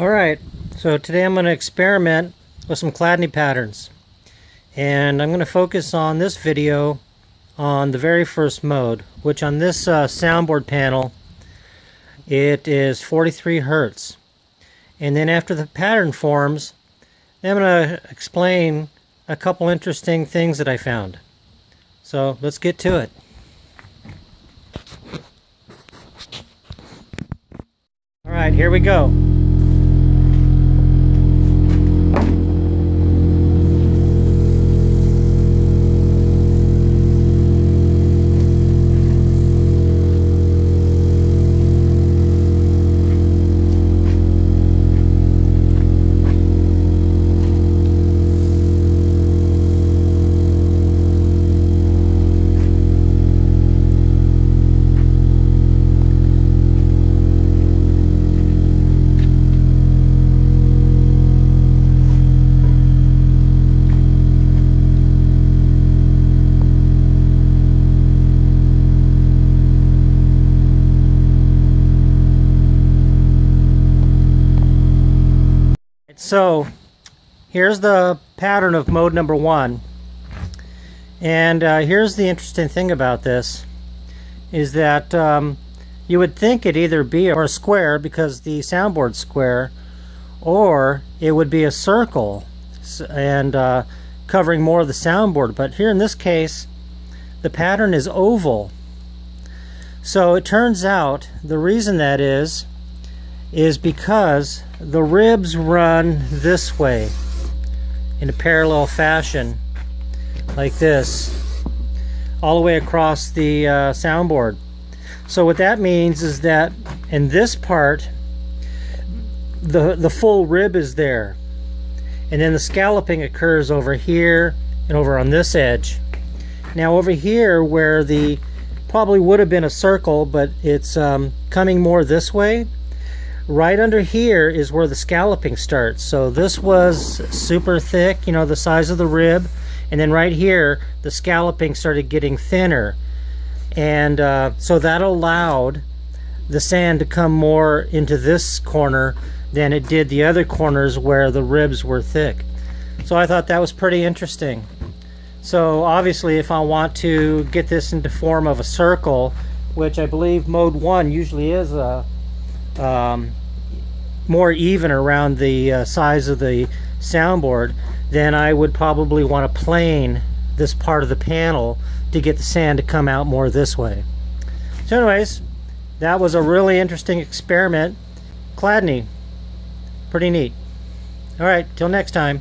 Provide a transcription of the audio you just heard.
Alright, so today I'm going to experiment with some Chladni patterns. And I'm going to focus on this video on the very first mode, which on this uh, soundboard panel, it is 43 Hertz. And then after the pattern forms, I'm going to explain a couple interesting things that I found. So let's get to it. Alright, here we go. So here's the pattern of mode number one. And uh, here's the interesting thing about this is that um, you would think it either be or a square because the soundboard's square or it would be a circle and uh, covering more of the soundboard. But here in this case, the pattern is oval. So it turns out the reason that is is because the ribs run this way in a parallel fashion like this all the way across the uh, soundboard. So what that means is that in this part the the full rib is there. And then the scalloping occurs over here and over on this edge. Now over here where the probably would have been a circle but it's um, coming more this way right under here is where the scalloping starts. So this was super thick, you know, the size of the rib. And then right here, the scalloping started getting thinner. And uh, so that allowed the sand to come more into this corner than it did the other corners where the ribs were thick. So I thought that was pretty interesting. So obviously if I want to get this into form of a circle, which I believe mode 1 usually is a um, more even around the uh, size of the soundboard, then I would probably want to plane this part of the panel to get the sand to come out more this way. So anyways, that was a really interesting experiment. Chladni, pretty neat. All right, till next time.